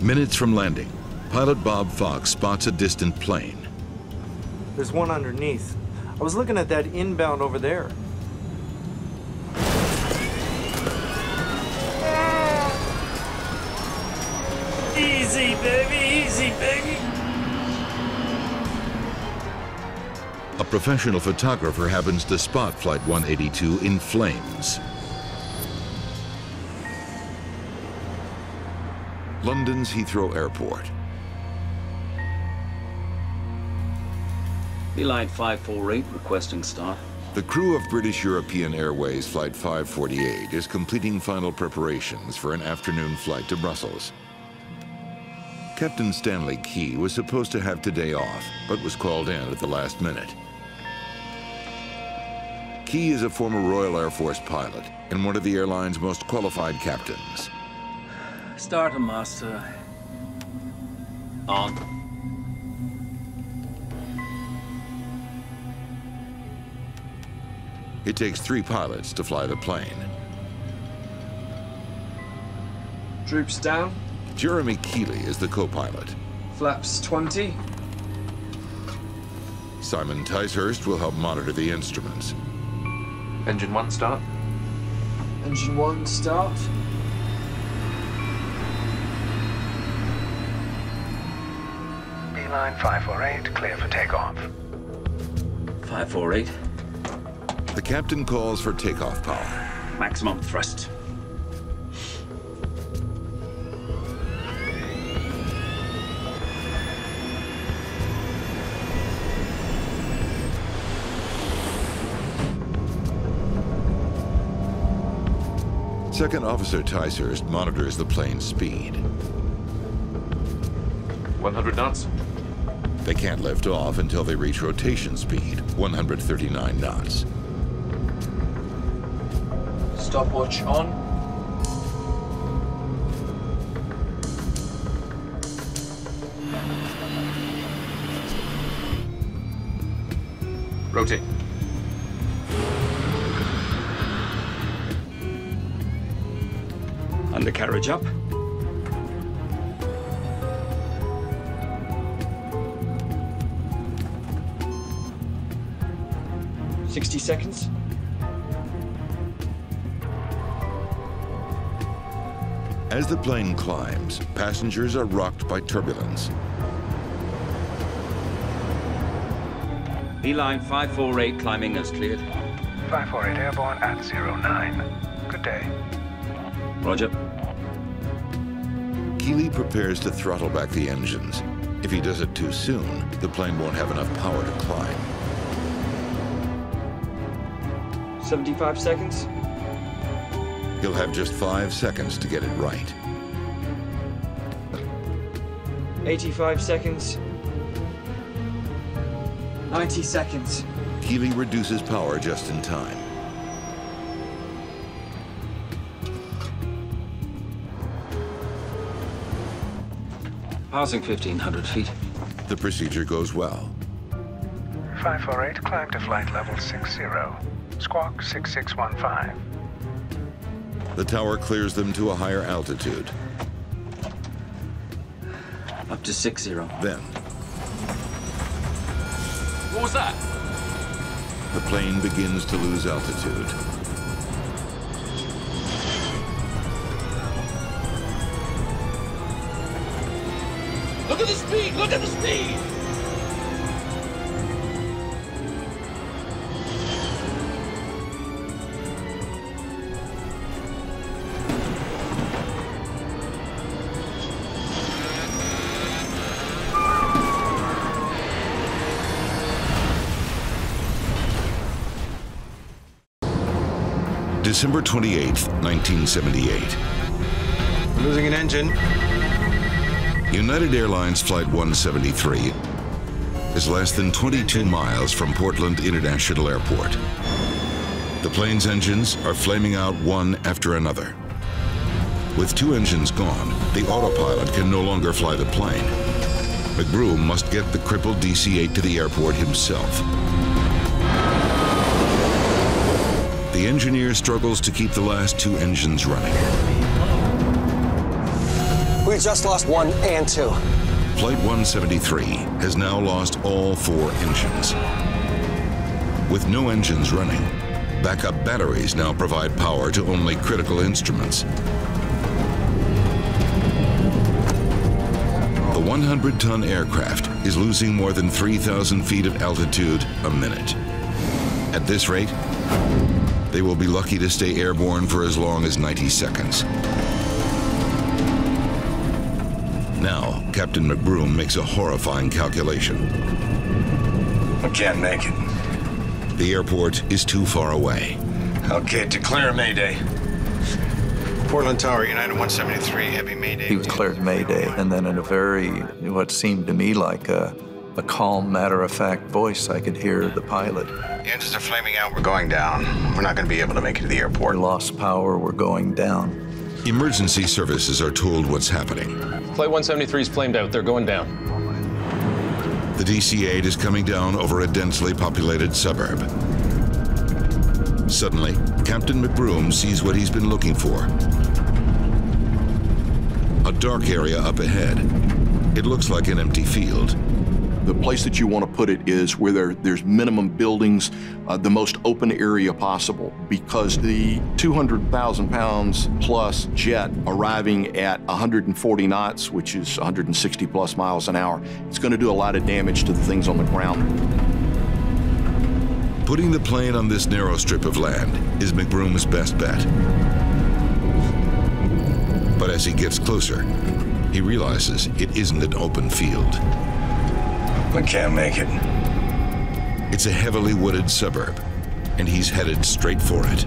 Minutes from landing, pilot Bob Fox spots a distant plane. There's one underneath. I was looking at that inbound over there. Easy, baby, easy, baby. A professional photographer happens to spot Flight 182 in flames. London's Heathrow Airport. Beeline 548 requesting start. The crew of British European Airways Flight 548 is completing final preparations for an afternoon flight to Brussels. Captain Stanley Key was supposed to have today off, but was called in at the last minute. Key is a former Royal Air Force pilot and one of the airline's most qualified captains. Starter master. On. It takes three pilots to fly the plane. Droops down. Jeremy Keighley is the co-pilot. Flaps 20. Simon Ticehurst will help monitor the instruments. Engine 1 start. Engine 1 start. Beeline 548, clear for takeoff. 548. The captain calls for takeoff power. Maximum thrust. Second Officer Ticehurst monitors the plane's speed. 100 knots. They can't lift off until they reach rotation speed, 139 knots. Stopwatch on. Rotate. Undercarriage up. Sixty seconds. As the plane climbs, passengers are rocked by turbulence. Beeline 548 climbing as cleared. 548 airborne at 09. Good day. Roger. Keighley prepares to throttle back the engines. If he does it too soon, the plane won't have enough power to climb. 75 seconds. He'll have just five seconds to get it right. 85 seconds. 90 seconds. Keighley reduces power just in time. Passing 1,500 feet. The procedure goes well. 548, climb to flight level 60. Squawk 6615. The tower clears them to a higher altitude. Up to 60. Then, What was that? the plane begins to lose altitude. Look at the speed! Look at the speed! December 28th, 1978. Losing an engine. United Airlines Flight 173 is less than 22 miles from Portland International Airport. The plane's engines are flaming out one after another. With two engines gone, the autopilot can no longer fly the plane. McBroom must get the crippled DC-8 to the airport himself. The engineer struggles to keep the last two engines running. We just lost one and two. Flight 173 has now lost all four engines. With no engines running, backup batteries now provide power to only critical instruments. The 100-ton aircraft is losing more than 3,000 feet of altitude a minute. At this rate, they will be lucky to stay airborne for as long as 90 seconds. Now, Captain McBroom makes a horrifying calculation. I can't make it. The airport is too far away. Okay, declare Mayday. Portland Tower, United 173, heavy Mayday. He declared Mayday, and then in a very, what seemed to me like a, a calm, matter-of-fact voice, I could hear the pilot. The engines are flaming out. We're going down. We're not going to be able to make it to the airport. We lost power. We're going down. Emergency services are told what's happening. Flight 173 is flamed out. They're going down. The DC-8 is coming down over a densely populated suburb. Suddenly, Captain McBroom sees what he's been looking for. A dark area up ahead. It looks like an empty field. The place that you want to put it is where there, there's minimum buildings, uh, the most open area possible, because the 200,000 pounds plus jet arriving at 140 knots, which is 160 plus miles an hour, it's going to do a lot of damage to the things on the ground. Putting the plane on this narrow strip of land is McBroom's best bet. But as he gets closer, he realizes it isn't an open field. I can't make it. It's a heavily wooded suburb, and he's headed straight for it.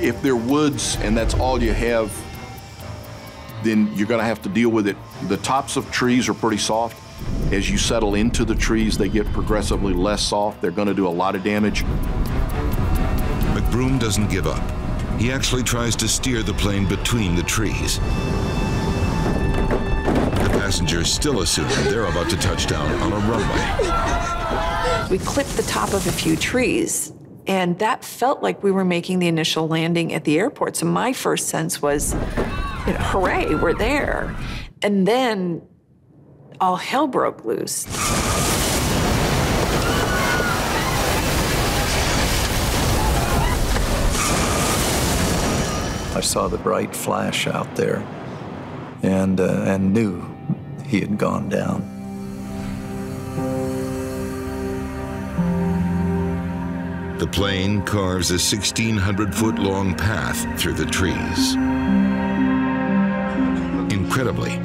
If they're woods and that's all you have, then you're going to have to deal with it. The tops of trees are pretty soft. As you settle into the trees, they get progressively less soft. They're going to do a lot of damage. McBroom doesn't give up. He actually tries to steer the plane between the trees. The passengers still assume they're about to touch down on a runway. We clipped the top of a few trees, and that felt like we were making the initial landing at the airport. So my first sense was, you know, hooray, we're there. And then all hell broke loose. I saw the bright flash out there and, uh, and knew he had gone down. The plane carves a 1,600 foot long path through the trees. Incredibly,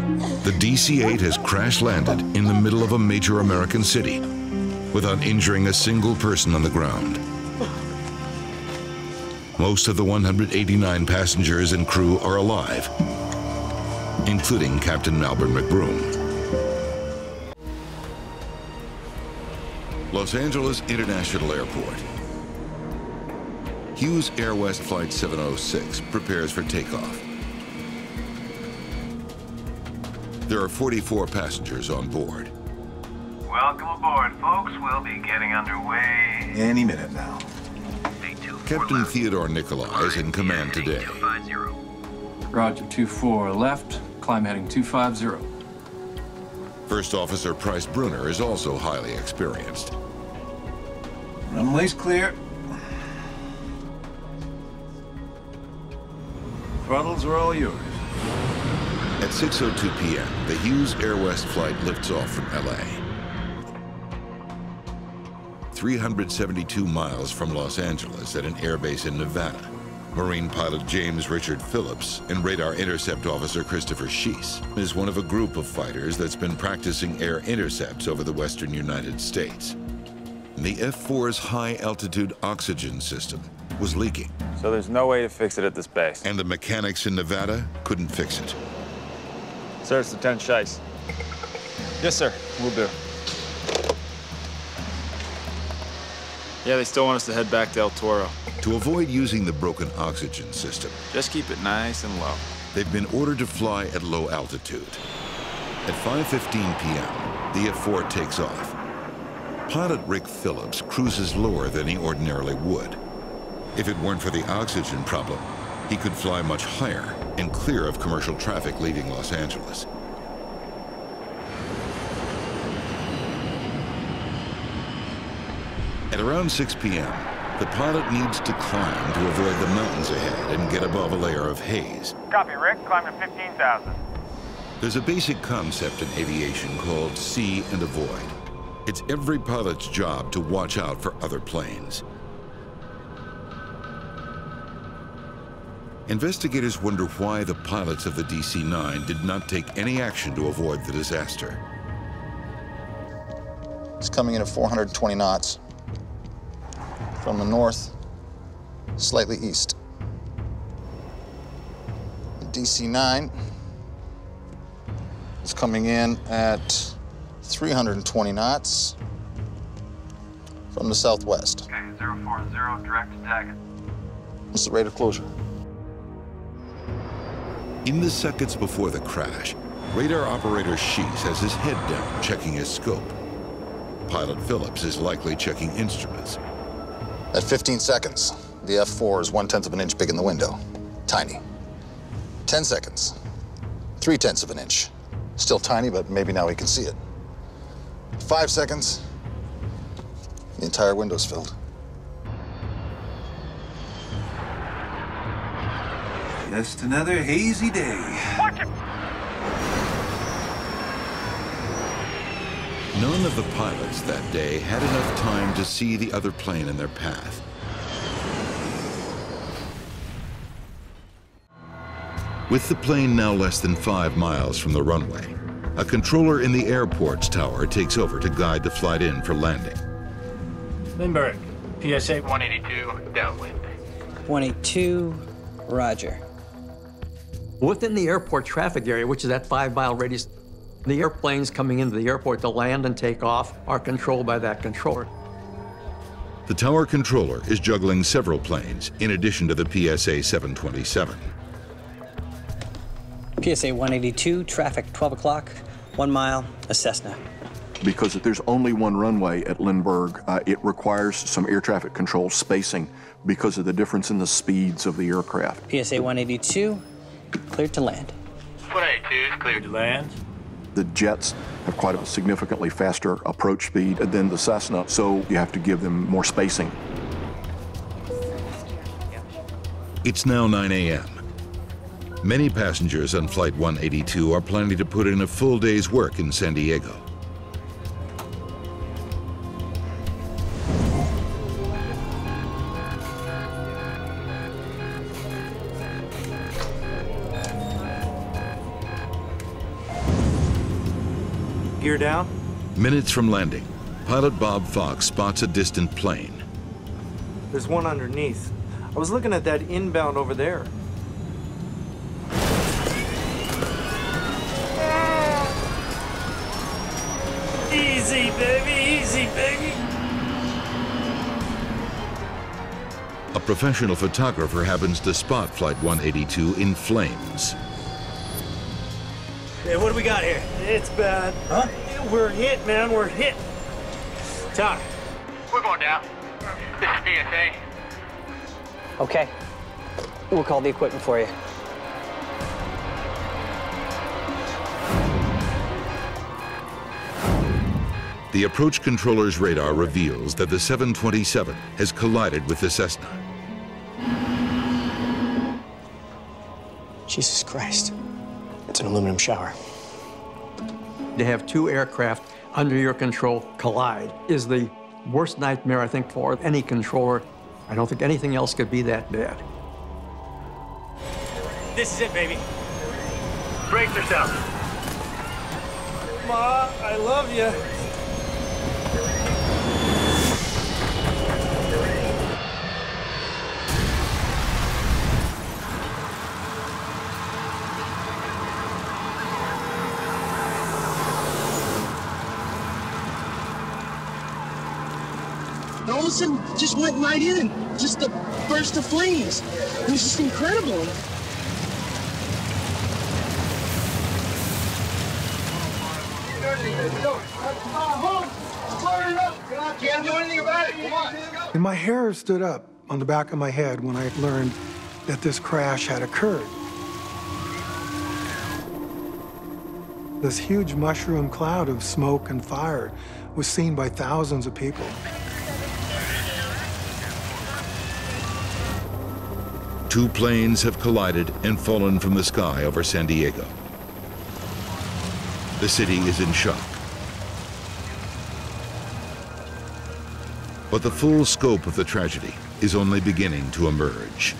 the DC 8 has crash landed in the middle of a major American city without injuring a single person on the ground. Most of the 189 passengers and crew are alive, including Captain Albert McBroom. Los Angeles International Airport. Hughes Air West Flight 706 prepares for takeoff. There are 44 passengers on board. Welcome aboard, folks. We'll be getting underway any minute now. Captain Theodore Nicolay is in command today. Roger, 2-4 left, climb heading 250. First Officer Price Bruner is also highly experienced. Runway's clear. Throttles are all yours. At 6.02 p.m., the Hughes Air West flight lifts off from L.A. 372 miles from Los Angeles at an airbase in Nevada. Marine pilot James Richard Phillips and radar intercept officer Christopher Schiess is one of a group of fighters that's been practicing air intercepts over the western United States. The F-4's high-altitude oxygen system was leaking. So there's no way to fix it at this base? And the mechanics in Nevada couldn't fix it. Sir, it's Lieutenant Schiess. Yes, sir. We'll do. Yeah, they still want us to head back to El Toro. To avoid using the broken oxygen system, just keep it nice and low. They've been ordered to fly at low altitude. At 5.15 p.m., the F-4 takes off. Pilot Rick Phillips cruises lower than he ordinarily would. If it weren't for the oxygen problem, he could fly much higher and clear of commercial traffic leaving Los Angeles. At around 6 p.m., the pilot needs to climb to avoid the mountains ahead and get above a layer of haze. Copy, Rick. Climb to 15,000. There's a basic concept in aviation called see and avoid. It's every pilot's job to watch out for other planes. Investigators wonder why the pilots of the DC-9 did not take any action to avoid the disaster. It's coming in at 420 knots from the north, slightly east. The DC-9 is coming in at 320 knots from the southwest. Okay, 040, direct attack. What's the rate of closure? In the seconds before the crash, radar operator Schiess has his head down, checking his scope. Pilot Phillips is likely checking instruments. At 15 seconds, the F4 is one-tenth of an inch big in the window. Tiny. 10 seconds, three-tenths of an inch. Still tiny, but maybe now we can see it. Five seconds, the entire window's filled. Just another hazy day. None of the pilots that day had enough time to see the other plane in their path. With the plane now less than five miles from the runway, a controller in the airport's tower takes over to guide the flight in for landing. Lindbergh, PSA 182, downwind. 182, roger. Within the airport traffic area, which is that five-mile radius, the airplanes coming into the airport to land and take off are controlled by that controller. The tower controller is juggling several planes in addition to the PSA 727. PSA 182, traffic 12 o'clock, one mile, a Cessna. Because there's only one runway at Lindbergh, uh, it requires some air traffic control spacing because of the difference in the speeds of the aircraft. PSA 182, cleared to land. 182 is cleared to land. The jets have quite a significantly faster approach speed than the Cessna, so you have to give them more spacing. It's now 9 a.m. Many passengers on Flight 182 are planning to put in a full day's work in San Diego. Minutes from landing, pilot Bob Fox spots a distant plane. There's one underneath. I was looking at that inbound over there. Easy, baby, easy, baby. A professional photographer happens to spot Flight 182 in flames. Hey, what do we got here? It's bad. Huh? We're hit, man. We're hit. Talk. We're going down. This is PSA. Okay. We'll call the equipment for you. The approach controller's radar reveals that the 727 has collided with the Cessna. Jesus Christ. It's an aluminum shower. To have two aircraft under your control collide is the worst nightmare, I think, for any controller. I don't think anything else could be that bad. This is it, baby. Brace yourself. Ma, I love you. All of a sudden, just went right in. Just a burst of flames. It was just incredible. And my hair stood up. on the back of my head when I learned that this crash had occurred. This huge mushroom cloud of smoke and fire was seen by thousands of people. Two planes have collided and fallen from the sky over San Diego. The city is in shock. But the full scope of the tragedy is only beginning to emerge.